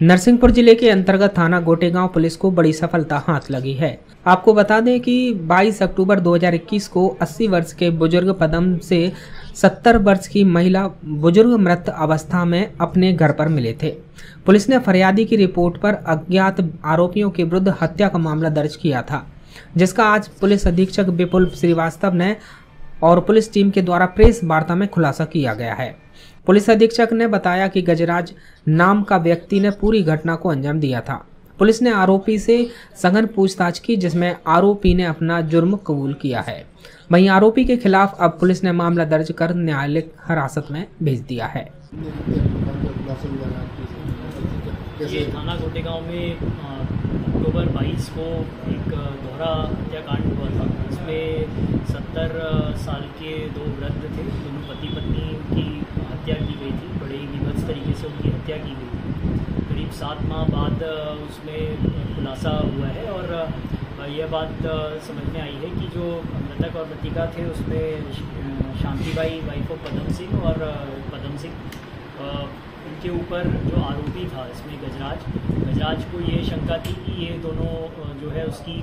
नरसिंहपुर ज़िले के अंतर्गत थाना गोटेगांव पुलिस को बड़ी सफलता हाथ लगी है। आपको बता दें कि 22 अक्टूबर 2021 को 80 वर्ष के बुज़ुर्ग पदम से 70 वर्ष की महिला बुज़ुर्ग मृत अवस्था में अपने घर पर मिले थे। पुलिस ने फरियादी की रिपोर्ट पर अज्ञात आरोपियों के विरुद्ध हत्या का मामला दर्ज किया था, जिसका आज पुलिस अधीक्षक विपुल श्रीवास्तव ने और पुलिस टीम के द्वारा प्रेस वार्ता में खुलासा किया गया है। पुलिस अधीक्षक ने बताया कि गजराज नाम का व्यक्ति ने पूरी घटना को अंजाम दिया था। पुलिस ने आरोपी से सघन पूछताछ की, जिसमें आरोपी ने अपना जुर्म कबूल किया है। वहीं आरोपी के खिलाफ अब पुलिस ने मामला दर्ज कर न्यायालय हिरासत में भेज दिया है। थाना गोटेगांव में अक्टूबर 22 को एक दोहरा हत्याकांड हुआ था। उसमें सत्तर साल के दो वृद्ध थे। दोनों पति पत्नी की हत्या की गई थी। बड़े ही विभत्स तरीके से उनकी हत्या की गई थी। करीब सात माह बाद उसमें खुलासा हुआ है और यह बात समझ में आई है कि जो मृतक और मृतिका थे, उसमें शांतिबाई वाइफ ऑफ़ पदम सिंह और पदम सिंह इनके ऊपर जो आरोपी था इसमें गजराज। गजराज को ये शंका थी कि ये दोनों जो है उसकी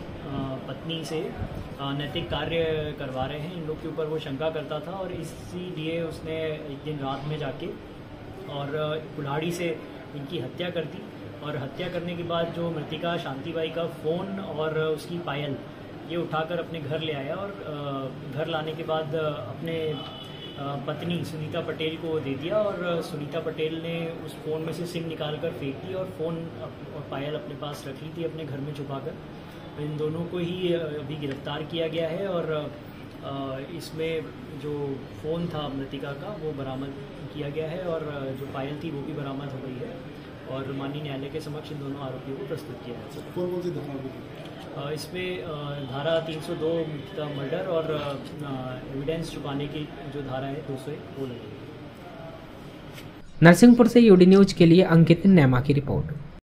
पत्नी से नैतिक कार्य करवा रहे हैं। इन लोग के ऊपर वो शंका करता था और इसीलिए उसने एक दिन रात में जाके और कुल्हाड़ी से इनकी हत्या कर दी और हत्या करने के बाद जो मृतिका शांतिबाई का फ़ोन और उसकी पायल, ये उठाकर अपने घर ले आया और घर लाने के बाद अपने पत्नी सुनीता पटेल को दे दिया और सुनीता पटेल ने उस फ़ोन में से सिम निकाल कर फेंक दी और फ़ोन और पायल अपने पास रख ली थी अपने घर में छुपा कर इन दोनों को ही अभी गिरफ़्तार किया गया है और इसमें जो फ़ोन था मृतिका का, वो बरामद किया गया है और जो पायल थी वो भी बरामद हो गई है और माननीय न्यायालय के समक्ष इन दोनों आरोपियों को प्रस्तुत किया है? इसमें धारा 302 का मर्डर और एविडेंस छुपाने की जो धारा है, दो सौ वो लगी। नरसिंहपुर से यूडी न्यूज़ के लिए अंकित नैमा की रिपोर्ट।